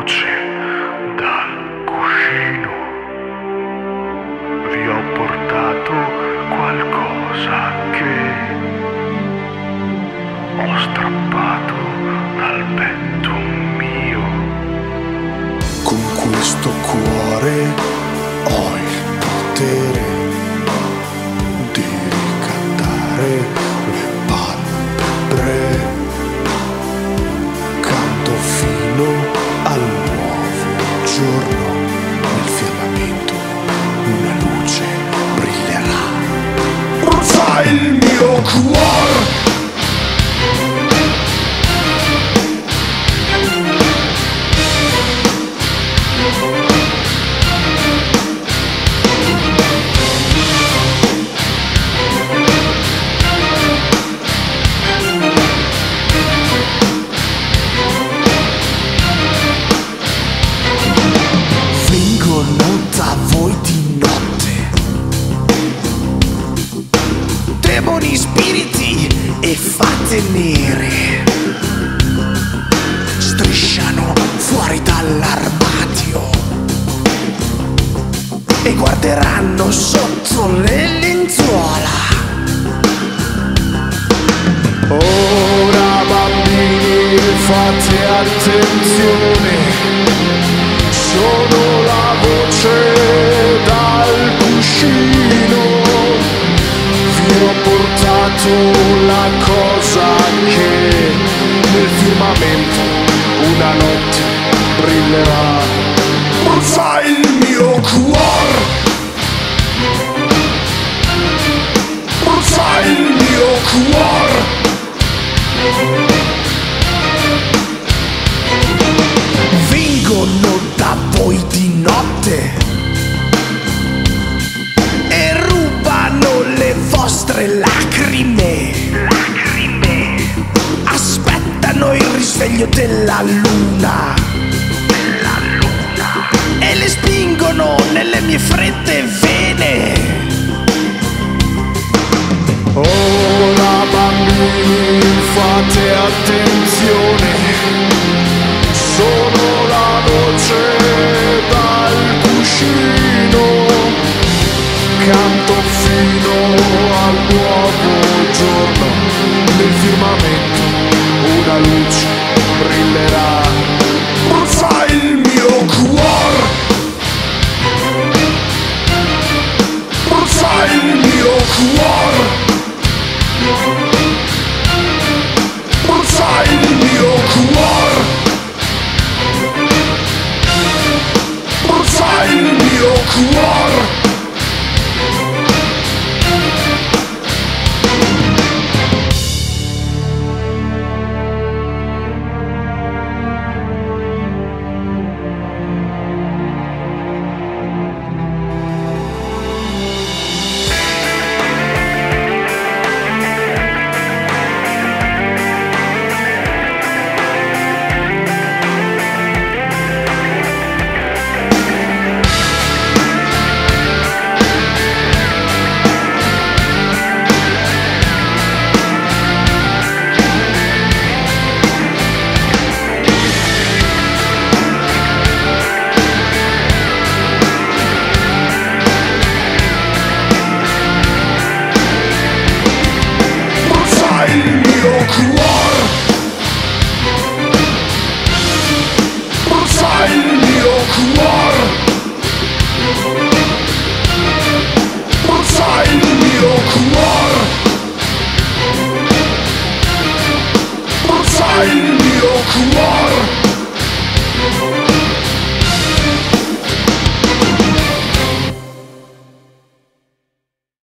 la voce dal cuscino. Vi ho portato qualcosa che ho strappato dal petto mio. Con questo cuore ho il potere spiriti e fate nere. Strisciano fuori dall'armadio. E guarderanno sotto le lenzuola. Ora bambini fate attenzione. Sono la voce dal cuscino, vi ho portato la cosa che nel firmamento una notte brillerà. Brucia il mio cuore, brucia il mio cuore. Risveglio della luna. Della luna. E le spingono nelle mie fredde vene. Ora bambini fate attenzione sono la voce dal cuscino, canto fino al nuovo Thank